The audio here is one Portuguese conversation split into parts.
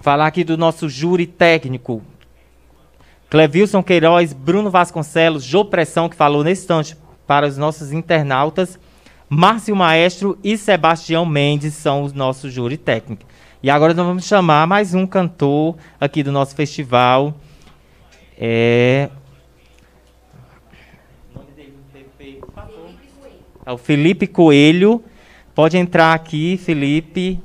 falar aqui do nosso júri técnico. Clevilson Queiroz, Bruno Vasconcelos, Jô Pressão, que falou nesse instante para os nossos internautas. Márcio Maestro e Sebastião Mendes são os nossos júri técnico. E agora nós vamos chamar mais um cantor aqui do nosso festival. É... É o Felipe Coelho. Pode entrar aqui, Felipe.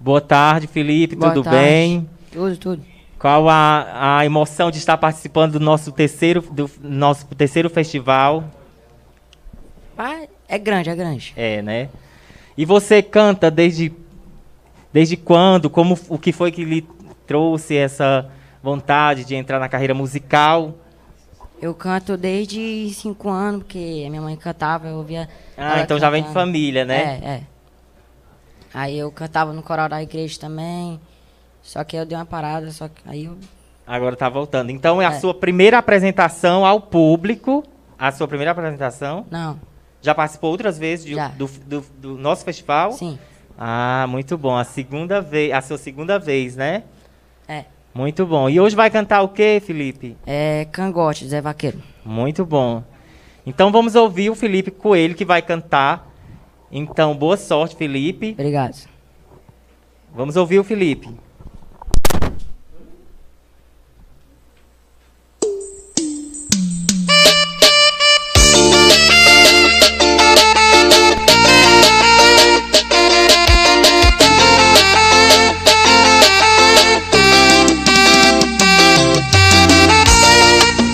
Boa tarde, Felipe. Boa tudo tarde. bem? Tudo, tudo. Qual a, a emoção de estar participando do nosso terceiro, do nosso terceiro festival? É grande, é grande. É, né? E você canta desde, desde quando? Como o que foi que lhe trouxe essa vontade de entrar na carreira musical? Eu canto desde 5 anos, porque a minha mãe cantava, eu ouvia. Ah, então já vem de cantando. família, né? É, é. Aí eu cantava no coral da igreja também. Só que eu dei uma parada, só que aí eu. Agora tá voltando. Então é a É. sua primeira apresentação ao público. A sua primeira apresentação. Não, Já participou outras vezes de- do, do, do nosso festival? sim. Ah, muito bom. A segunda vez, a sua segunda vez, né? É. Muito bom. E hoje vai cantar o quê, Felipe? É Cangote, Zé Vaqueiro. Muito bom. Então vamos ouvir o Felipe Coelho que vai cantar. Então, boa sorte, Felipe. Obrigado. Vamos ouvir o Felipe.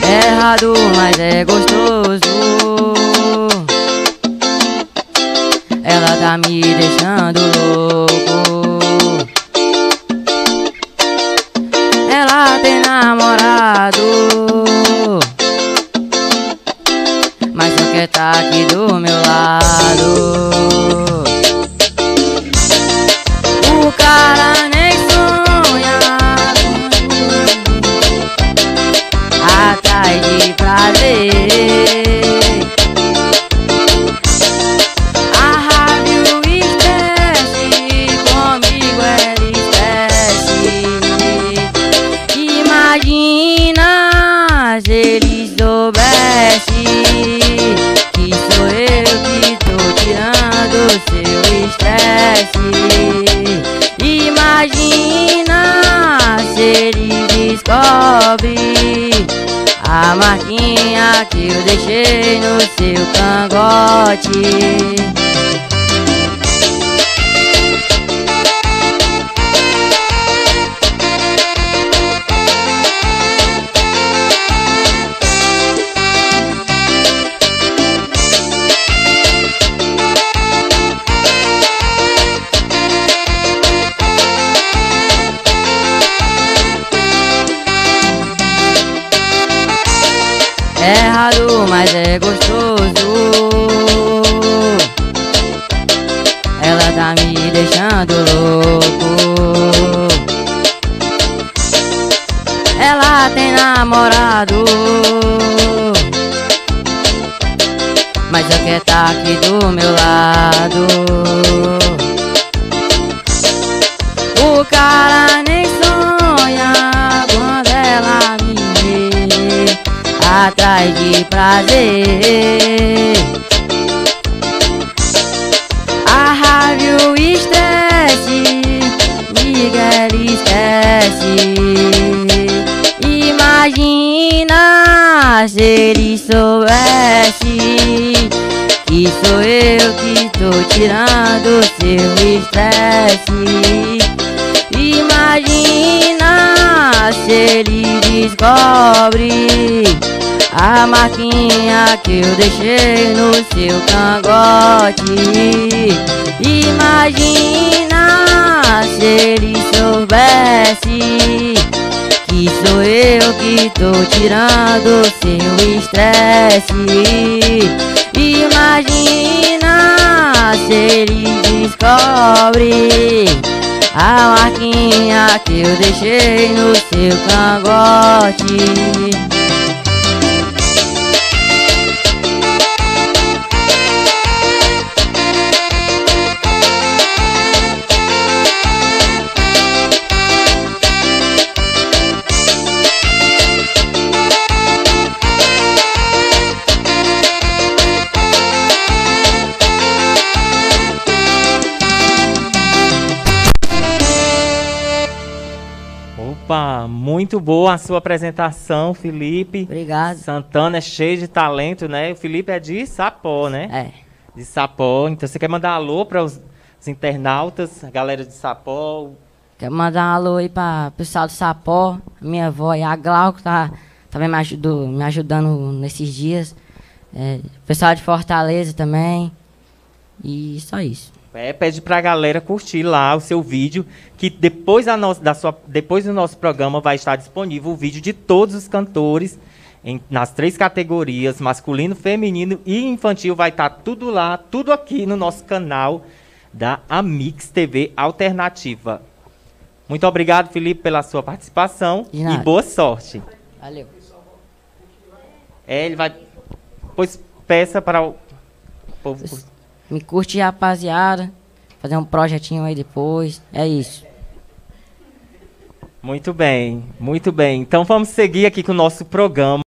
É errado, mas é gostoso. Tá me deixando louco. Ela tem namorado. Mas não quer tá aqui do meu lado. Descobre a marquinha que eu deixei no seu cangote. É errado, mas é gostoso. Ela tá me deixando louco. Ela tem namorado. Mas eu quero tá aqui do meu lado. O cara nem sonha atrás de prazer. A rádio estresse, Miguel esquece. Imagina se ele soubesse que sou eu que tô tirando seu estresse. Imagina se ele descobre a marquinha que eu deixei no seu cangote. Imagina se ele soubesse que sou eu que tô tirando seu estresse. Imagina se ele descobre a marquinha que eu deixei no seu cangote. Opa, muito boa a sua apresentação, Felipe. Obrigado. Santana é cheio de talento, né? O Felipe é de Sapó, né? É. De Sapó. Então você quer mandar alô para os, os internautas, a galera de Sapó? Quero mandar um alô aí para o pessoal do Sapó, minha avó e a Glauco, tá, também me, ajudou, me ajudando nesses dias. É, pessoal de Fortaleza também. E só isso. É, pede pra galera curtir lá o seu vídeo, que depois, da nossa, da sua, depois do nosso programa vai estar disponível o vídeo de todos os cantores em, nas três categorias, masculino, feminino e infantil. Vai estar tudo lá, tudo aqui no nosso canal da Amix TV Alternativa. Muito obrigado, Felipe, pela sua participação e boa sorte. Valeu. É, ele vai. Pois peça para o povo. Me curte, rapaziada. Fazer um projetinho aí depois. É isso. Muito bem, muito bem. Então vamos seguir aqui com o nosso programa.